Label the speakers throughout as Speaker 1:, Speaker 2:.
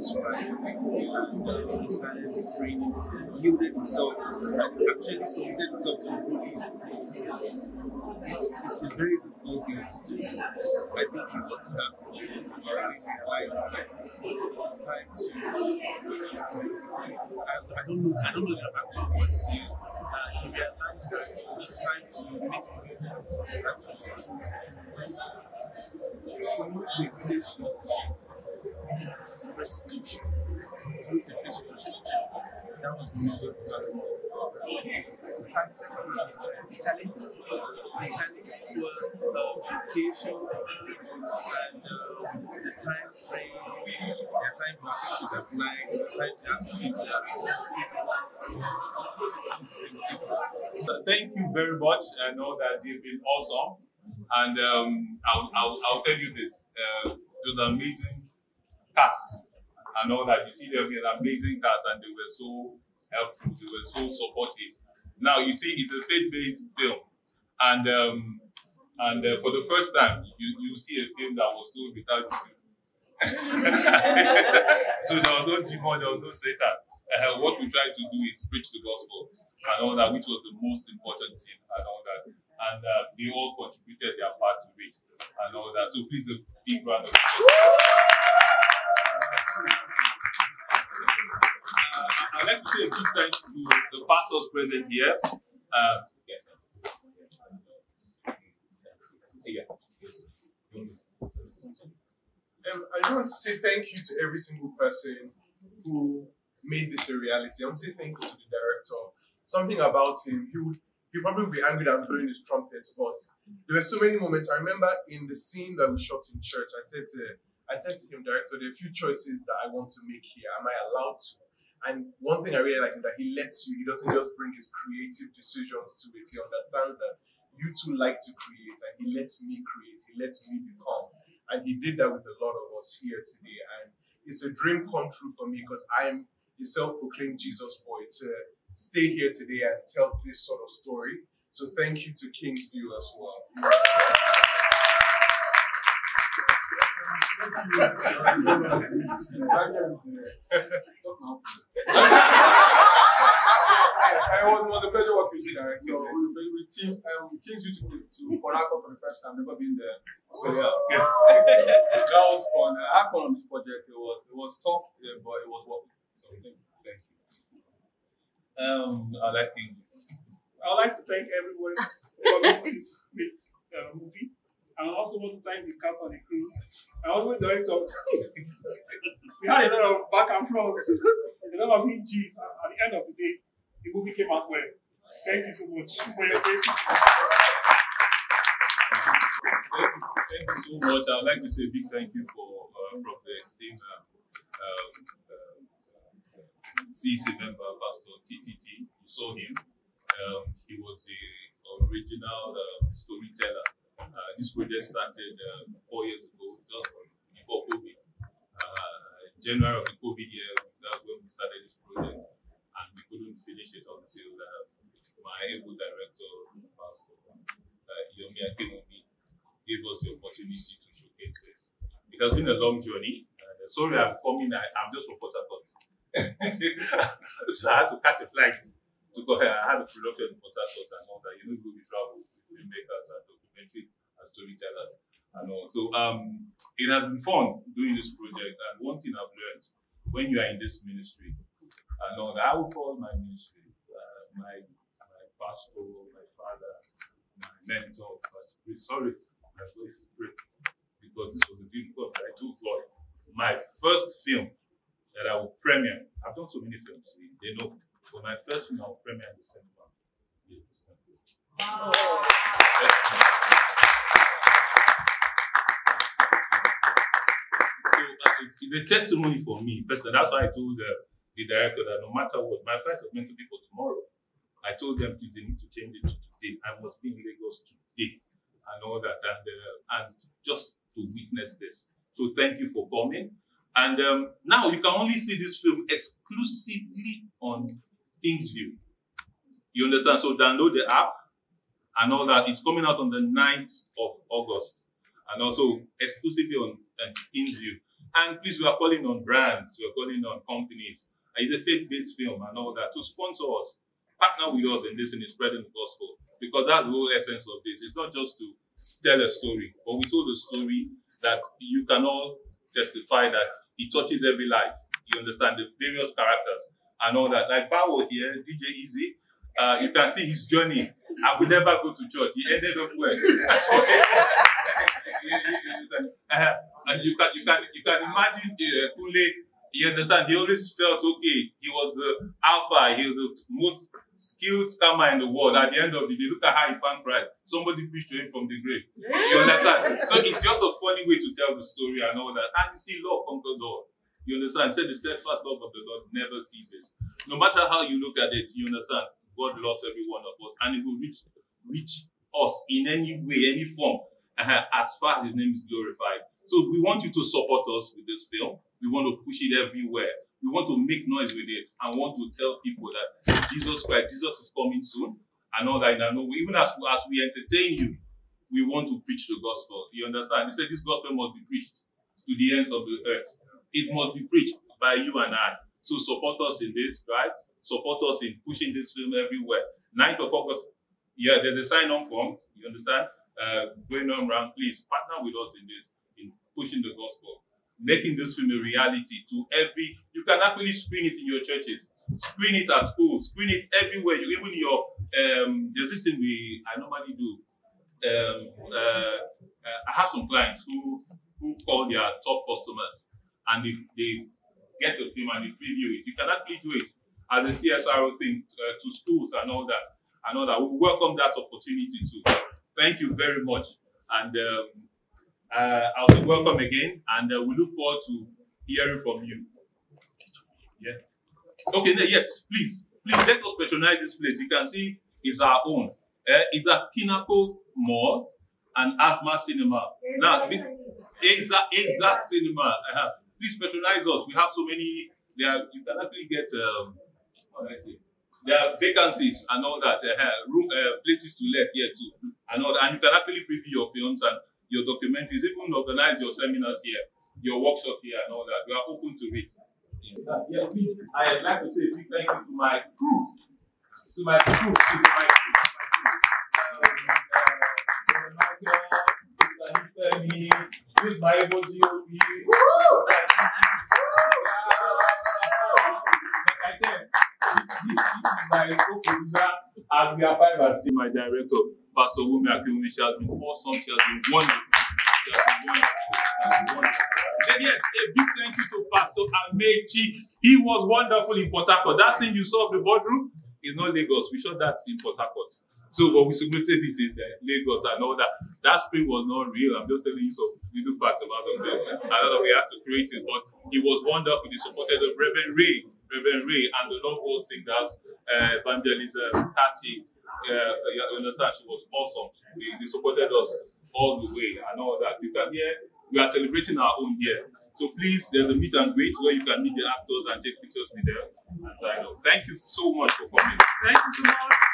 Speaker 1: he started refraining, yielded himself, and actually submitted himself to the police. It's, it's a very difficult thing to do, I think he got to that point where he realized that it's time to. I, I don't know. I don't know the actual words he used. Uh, he realized that it's time to make a and to, to, to, to move to a place of restitution. To to place of restitution. That was the that the challenge was uh, vacation and uh, the time frame. You have to shoot at night, times have to shoot
Speaker 2: Thank you very much. I know that they've been awesome. And um, I'll, I'll, I'll tell you this uh, those amazing casts. I know that you see them in amazing cast and they were so helpful, they were so supportive. Now, you see, it's a faith based film. And um, and uh, for the first time, you, you see a film that was told without you. so there was no demon, there was no Satan. Uh, what we try to do is preach the gospel and all that, which was the most important thing and all that. And uh, they all contributed their part to it and all that. So please, a big round I'd like to say a big thank you to the pastors present here. Uh.
Speaker 3: Um, I just want to say thank you to every single person who made this a reality. I want to say thank you to the director. Something about him, he would he probably would be angry that I'm blowing his trumpet, but there were so many moments. I remember in the scene that we shot in church, I said to I said to him, director, there are a few choices that I want to make here. Am I allowed to? And one thing I really like is that he lets you, he doesn't just bring his creative decisions to it. He understands that you two like to create and he lets me create, he lets me become. And he did that with a lot of us here today. And it's a dream come true for me because I'm a self-proclaimed Jesus boy to stay here today and tell this sort of story. So thank you to Kingsview as well.
Speaker 4: It was, it was a pleasure working with you, director. With, with, with team, um, Kings View to, to Morocco for the first time, never been there. So yeah, that was fun. I had fun on this project. It was it was tough, yeah, but it was worth it. So thank you. Thank you.
Speaker 2: Um, I like you.
Speaker 5: I'd like to thank everyone for making this great uh, movie. I also want to thank the cast and the crew. And also director. we had a lot of back and forth, a lot of injuries. At the end of the day, the movie came out well. Thank you so much for your patience.
Speaker 2: Thank you, so much. I'd like to say a big thank you for uh, from the esteemed um, uh, CC member, Pastor TTT. You saw him. Um, he was the original uh, storyteller. Uh, this project started uh, four years ago, just before COVID. Uh, January of the COVID year, that's when we started this project, and we couldn't finish it until uh, my able director, Pastor uh, Yomi Akemobi, gave us the opportunity to showcase this. It has been a long journey. Uh, sorry, I'm coming. I, I'm just from Port so I had to catch a flight to go. I had a production in Port Harcourt and all that. You know, we travel with filmmakers and documentary and storytellers and all. So um, it has been fun doing this project. And one thing I've learned when you are in this ministry, and all that, I would call my ministry uh, my my pastor, my father, my mentor, Pastor Chris. Sorry, my voice is breaking because this was a difficult. I took God. My first film that I will premiere. I've done so many films, they know. But my first film I will premiere in December. It's, a testimony for me personally. That's why I told the, the director that no matter what, my flight was meant to be for tomorrow. I told them, please, they need to change it to today. I must be in Lagos today and all that, and uh, and just to witness this. So thank you for coming. And um, now you can only see this film exclusively on Kingsview. You understand? So download the app and all that. It's coming out on the 9th of August and also exclusively on uh, Kingsview. And please, we are calling on brands, we are calling on companies. It's a faith-based film and all that to sponsor us, partner with us in this in spreading the gospel. Because that's the whole essence of this. It's not just to tell a story, but we told a story that you can all testify that it touches every life. You understand the various characters and all that. Like Bawo here, DJ Easy, uh, you can see his journey. I would never go to church. He ended up where? and you can you can you can imagine uh, Kule. You understand? He always felt okay. He was the alpha. He was the most skilled scammer in the world. At the end of the day, look at how he found pride. Somebody preached to him from the grave. You understand? So it's just a funny way to tell the story and all that. And you see, love conquers all. You understand? Said the steadfast love of the Lord never ceases. No matter how you look at it, you understand? God loves every one of us, and He will reach reach us in any way, any form, uh, as far as His name is glorified. So we want you to support us with this film. We want to push it everywhere. We want to make noise with it and want to tell people that Jesus Christ, Jesus is coming soon, and all that. And even as as we entertain you, we want to preach the gospel. You understand? He said this gospel must be preached to the ends of the earth. It must be preached by you and I. So support us in this, right? Support us in pushing this film everywhere. 9th of August, yeah, there's a sign-on form, you understand? Uh, going on around, please partner with us in this, in pushing the gospel, making this film a reality to every, you can actually screen it in your churches, screen it at school, screen it everywhere, you even your, um, there's this thing we, I normally do, um, uh, I have some clients who, who call their top customers and they, they get the film and they preview it. You can actually do it as a CSRO thing uh, to schools and all that. And all that. We welcome that opportunity too. Thank you very much. And um, uh, I'll say welcome again. And uh, we look forward to hearing from you. Yeah. Okay, no, yes, please. Please let us patronize this place. You can see it's our own. Uh, it's a Pinnacle Mall and Asthma Cinema. Now, Exa, Exa Cinema. Uh, please patronize us. We have so many. There, you can actually get. Um, what do I say? There are vacancies and all that. Uh, room, uh, places to let here too, and all that. And you can actually preview your films and your documentaries. Even organize your seminars here, your workshop here, and all that. We are open to it. Yeah, please. I'd like to say a big thank you to my crew. To my crew. To my crew. Is my emoji. Like I said, this is my co-producer, and we are five and six. My director, Pastor Wumi she has been awesome. She has been wonderful. She has been wonderful. Then yes, a big thank you to Pastor Amechi. He was wonderful in Port Harcourt. That scene you saw of the boardroom is not Lagos. We shot that in Port Harcourt. So, but we submitted it in uh, Lagos and all that. That spring was not real. I'm just telling you some little facts about them. I don't know we had to create it, but it was wonderful. They supported the Reverend Ray, Reverend Ray, and the Love World Singers, uh, Evangelism, Tati. Uh, you understand? She was awesome. They, they supported us all the way and all that. You can hear we are celebrating our own year. So please, there's a meet and greet where you can meet the actors and take pictures with them and sign up. Thank you so much for coming.
Speaker 5: Thank you so much.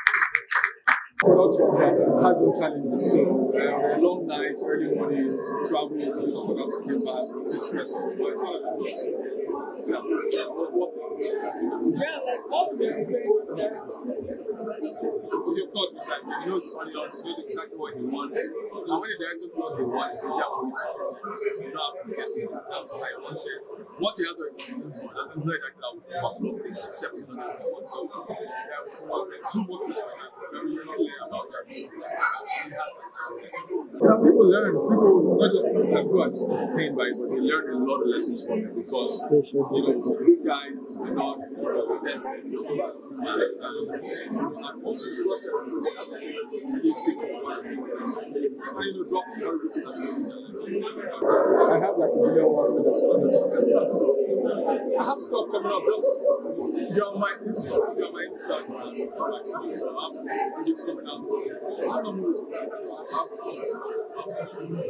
Speaker 4: production has been challenging. So uh, long nights, early mornings, traveling, going to Port came back, it's stressful. But it's not a job. So, yeah, it was worth it. Yeah, like, all the Okay, of course, Mr. He knows his audience, knows exactly what he wants. And when the director knows what he wants, it's easier for you to you don't have to be guessing that's how he wants it. Once he has what he wants, he doesn't know exactly how to perform things except he's not what he wants. So, yeah, it was good work with very clear about that. People learn, people not just like, who are just entertained by it, but they learn a lot of lessons from it because you know these guys are not the best you know, and also the process they one thing and you know drop everything that they do. I have like a on the still not I have stuff coming up. Just on my on my Instagram, it's coming. I don't know what's coming out. I. I.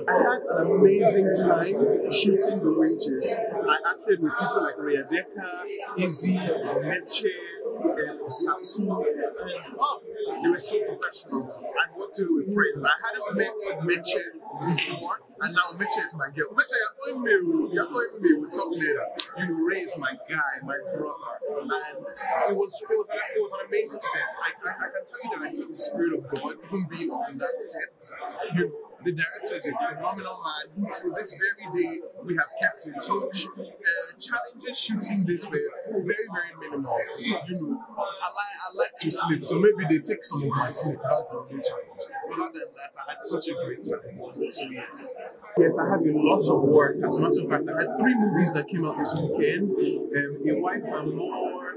Speaker 3: I had an amazing time shooting the wages. I acted with people like Riadeka, Izzy, Meche, and Osasu, and oh, they were so professional. I worked with friends. I hadn't met Meche before, and now Meche is my girl. Meche, you're calling me, you're calling me, we'll talk later. You know, Ray is my guy, my brother, and it was it was an, it was an amazing set. I, I, I can tell you that I felt the spirit of God even being on that set. You know, the director is a phenomenal man who till this very day we have kept in touch. Uh, challenges shooting this were very, very minimal. You know, I like I like to sleep, so maybe they take some of my sleep. That's the only challenge. Other than that, I had such a great time. So yes. Yes, I had a lot of work. As a matter of fact, I had three movies that came out this weekend. Um, a Wife and More,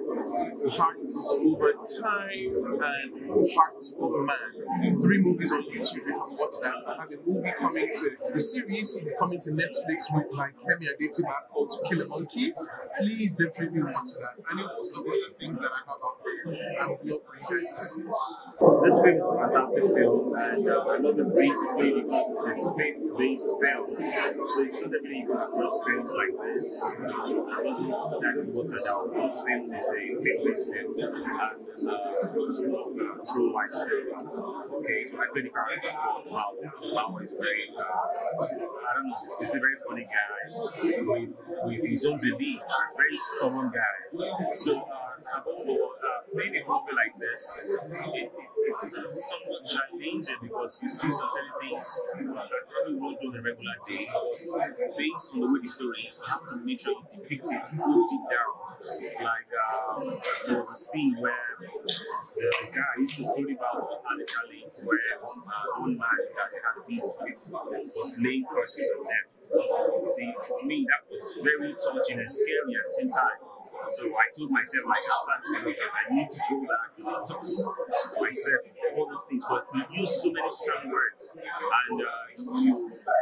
Speaker 3: Hearts Over Time, and Hearts of Man. Three movies on YouTube. You can watch that. I have a movie coming to the series coming to Netflix with my Kemi Adetiba called To Kill a Monkey. Please definitely watch that. And a host of other things that I have. I would love for.
Speaker 6: This film is a fantastic film, and uh, I love it basically because it's a faith-based film. So it's not day you come across films like this. I wasn't that watered down. This film is a faith-based film, and it's a small film, true life story. Okay, so I play the character called Mao. Mao is very, uh, I don't know, he's a very funny guy with, with his own belief, a very stubborn guy. So, uh, all, uh, playing a movie like this, it's, it's, it's, somewhat challenging because you see some certain things that probably won't do on a regular day, based on the way the story is, you have to make sure you depict it, go deep down. Like, um, there was a scene where the guy used to talk about Ali Ali, where uh, one man that had a beast with was laying curses on them. See, for me, that was very touching and scary at the same time. So I told myself, like, after movie, I need to go back to detox myself, all these things, but we use so many strong words, and uh, you, you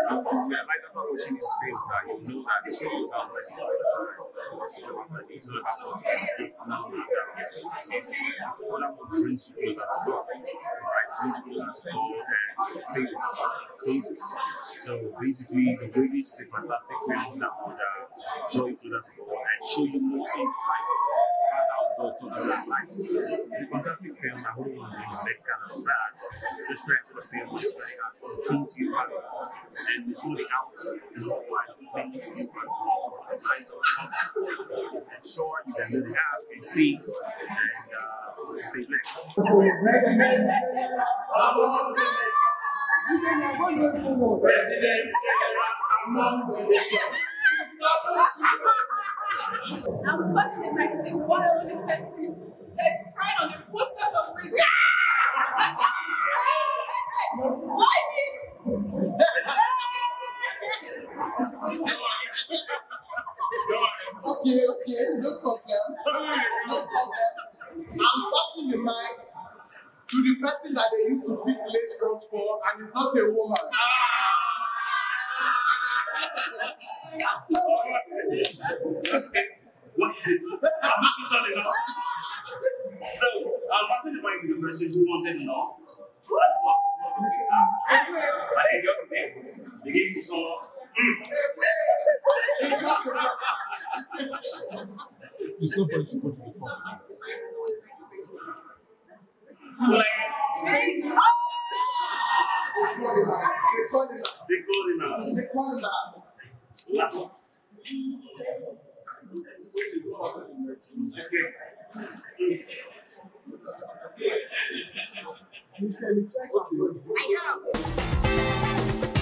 Speaker 6: realize after watching this film that you know that it's not about time. It's not about money, it's not about dates, about it's all about brings you to God, you. So basically, the way this is a fantastic film that would uh, draw you closer to God show you more insight on how God talks about life. It's a fantastic film. I wouldn't want to that kind of bad. The stretch of the film is very hard for the King's View platform, and it's really out in the wide the King's View platform for the of August. And sure, you can really have a seat and uh, stay blessed.
Speaker 7: I'm questioning like the one and only person that's crying on the posters of me.
Speaker 3: Okay, okay, no problem. No problem. I'm passing the mic to the person that they used to fix lace front for, and it's not a woman. Ah!
Speaker 6: What is it? I'm not sure enough. So, I'm passing the mic to the person who wanted enough. And then the name. They gave it to someone. Hmm.
Speaker 4: It's not funny to go to the phone.
Speaker 3: They call it
Speaker 6: They him out.
Speaker 3: They call it that.
Speaker 7: I know.